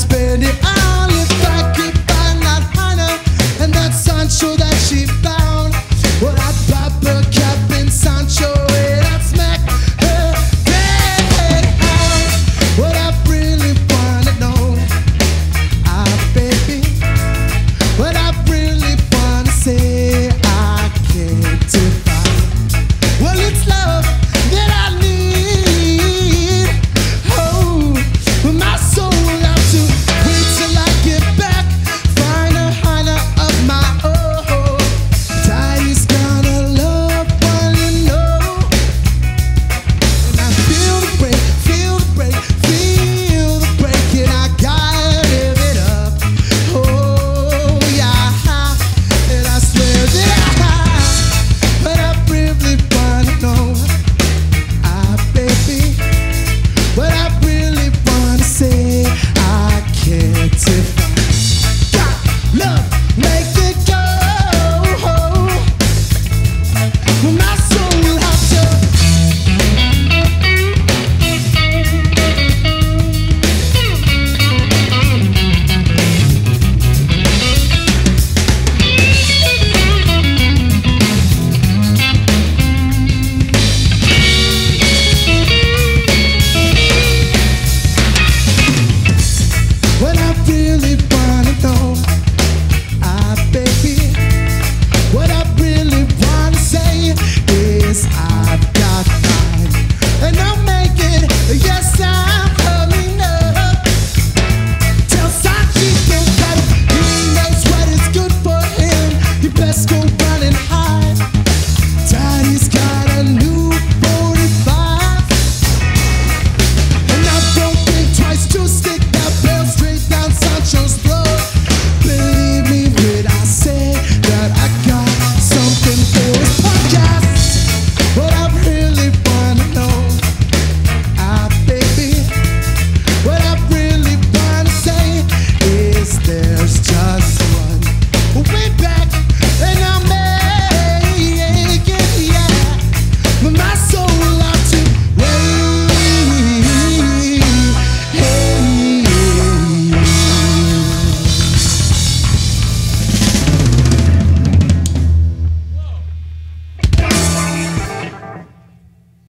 spend it all.